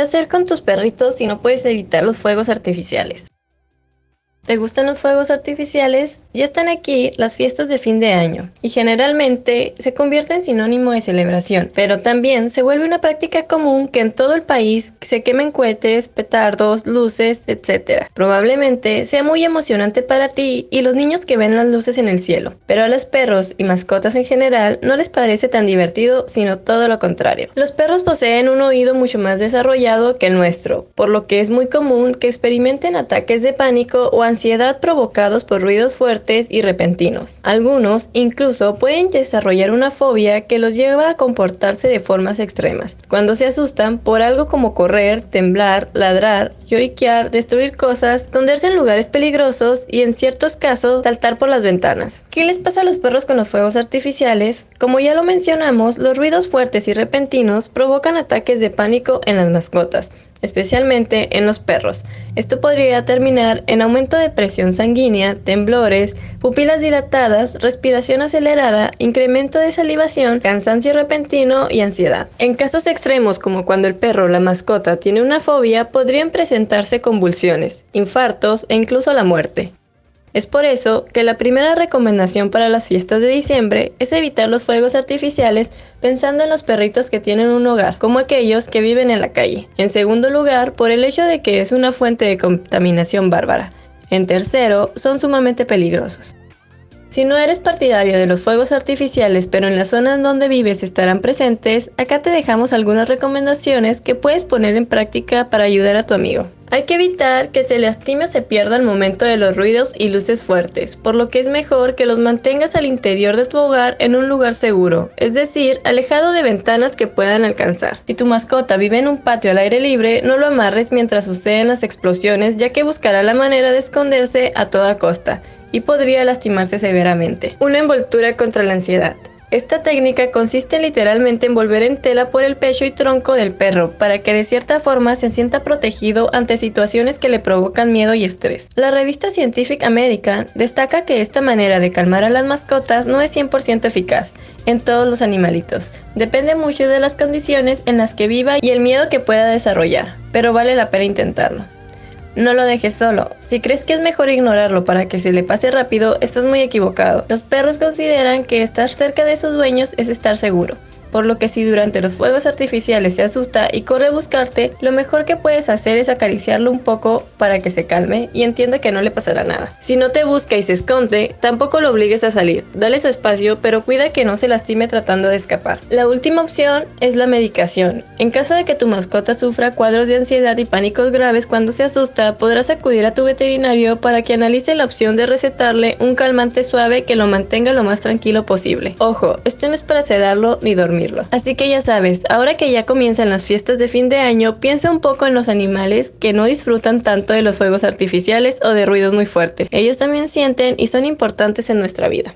¿Qué hacer con tus perritos si no puedes evitar los fuegos artificiales? ¿Te gustan los fuegos artificiales? Ya están aquí las fiestas de fin de año y generalmente se convierte en sinónimo de celebración, pero también se vuelve una práctica común que en todo el país se quemen cohetes, petardos, luces, etc. Probablemente sea muy emocionante para ti y los niños que ven las luces en el cielo, pero a los perros y mascotas en general no les parece tan divertido, sino todo lo contrario. Los perros poseen un oído mucho más desarrollado que el nuestro, por lo que es muy común que experimenten ataques de pánico o ansiedad provocados por ruidos fuertes y repentinos. Algunos incluso pueden desarrollar una fobia que los lleva a comportarse de formas extremas. Cuando se asustan por algo como correr, temblar, ladrar, lloriquear, destruir cosas, esconderse en lugares peligrosos y en ciertos casos saltar por las ventanas. ¿Qué les pasa a los perros con los fuegos artificiales? Como ya lo mencionamos, los ruidos fuertes y repentinos provocan ataques de pánico en las mascotas especialmente en los perros. Esto podría terminar en aumento de presión sanguínea, temblores, pupilas dilatadas, respiración acelerada, incremento de salivación, cansancio repentino y ansiedad. En casos extremos como cuando el perro o la mascota tiene una fobia, podrían presentarse convulsiones, infartos e incluso la muerte. Es por eso que la primera recomendación para las fiestas de diciembre es evitar los fuegos artificiales pensando en los perritos que tienen un hogar, como aquellos que viven en la calle. En segundo lugar, por el hecho de que es una fuente de contaminación bárbara. En tercero, son sumamente peligrosos. Si no eres partidario de los fuegos artificiales, pero en las zonas donde vives estarán presentes, acá te dejamos algunas recomendaciones que puedes poner en práctica para ayudar a tu amigo. Hay que evitar que se lastime o se pierda al momento de los ruidos y luces fuertes, por lo que es mejor que los mantengas al interior de tu hogar en un lugar seguro, es decir, alejado de ventanas que puedan alcanzar. Si tu mascota vive en un patio al aire libre, no lo amarres mientras suceden las explosiones, ya que buscará la manera de esconderse a toda costa y podría lastimarse severamente. Una envoltura contra la ansiedad. Esta técnica consiste literalmente en volver en tela por el pecho y tronco del perro para que de cierta forma se sienta protegido ante situaciones que le provocan miedo y estrés. La revista Scientific American destaca que esta manera de calmar a las mascotas no es 100% eficaz en todos los animalitos. Depende mucho de las condiciones en las que viva y el miedo que pueda desarrollar, pero vale la pena intentarlo. No lo dejes solo. Si crees que es mejor ignorarlo para que se le pase rápido, estás muy equivocado. Los perros consideran que estar cerca de sus dueños es estar seguro por lo que si durante los fuegos artificiales se asusta y corre a buscarte, lo mejor que puedes hacer es acariciarlo un poco para que se calme y entienda que no le pasará nada. Si no te busca y se esconde, tampoco lo obligues a salir, dale su espacio, pero cuida que no se lastime tratando de escapar. La última opción es la medicación. En caso de que tu mascota sufra cuadros de ansiedad y pánicos graves cuando se asusta, podrás acudir a tu veterinario para que analice la opción de recetarle un calmante suave que lo mantenga lo más tranquilo posible. Ojo, esto no es para sedarlo ni dormir Así que ya sabes, ahora que ya comienzan las fiestas de fin de año, piensa un poco en los animales que no disfrutan tanto de los fuegos artificiales o de ruidos muy fuertes. Ellos también sienten y son importantes en nuestra vida.